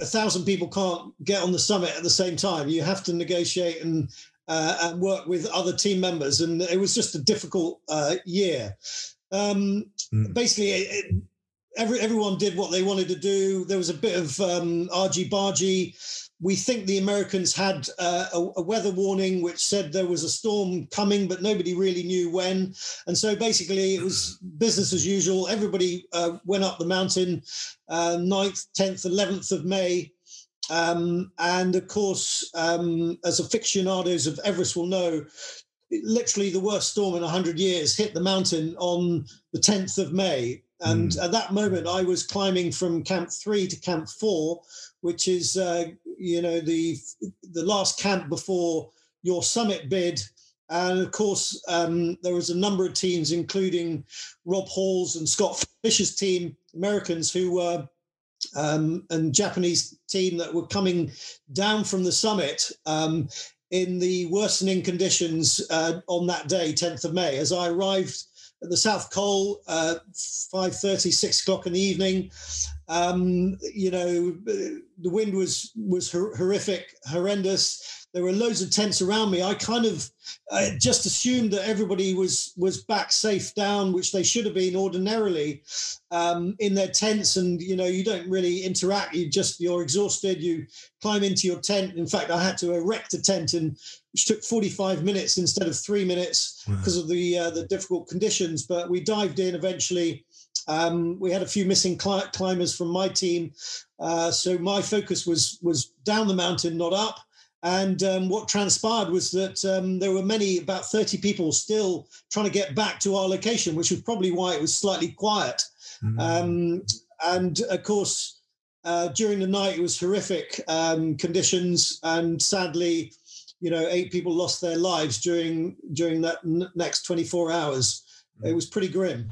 a thousand people can't get on the summit at the same time. You have to negotiate and uh, and work with other team members, and it was just a difficult uh, year. Um, mm. Basically, it, every, everyone did what they wanted to do. There was a bit of um, argy bargy we think the Americans had uh, a, a, weather warning which said there was a storm coming, but nobody really knew when. And so basically, it was business as usual. Everybody uh, went up the mountain, uh, 9th, 10th, 11th of May. Um, and of course, um, as aficionados of Everest will know, literally the worst storm in 100 years hit the mountain on the 10th of May. And mm. at that moment, I was climbing from Camp Three to Camp Four, which is uh, you know the the last camp before your summit bid and of course um, there was a number of teams including rob hall's and scott fischer's team americans who were um, and japanese team that were coming down from the summit um, in the worsening conditions uh, on that day 10th of may as i arrived at the South Col, uh, 5.30, 6 o'clock in the evening. Um, you know, the wind was was horrific, horrendous. There were loads of tents around me. I kind of just assumed that everybody was was back safe down, which they should have been ordinarily um, in their tents. And you know, you don't really interact. You just you're exhausted. You climb into your tent. In fact, I had to erect a tent, and which took 45 minutes instead of three minutes because of the uh, the difficult conditions. But we dived in eventually. Um, we had a few missing cl- climbers from my team, uh, so my focus was was down the mountain, not up. And um, what transpired was that um, there were many, about 30 people still trying to get back to our location, which was probably why it was slightly quiet. Mm. and of course, uh, during the night, it was horrific um, conditions. And sadly, you know, eight people lost their lives during during that n- next 24 hours. Mm. It was pretty grim.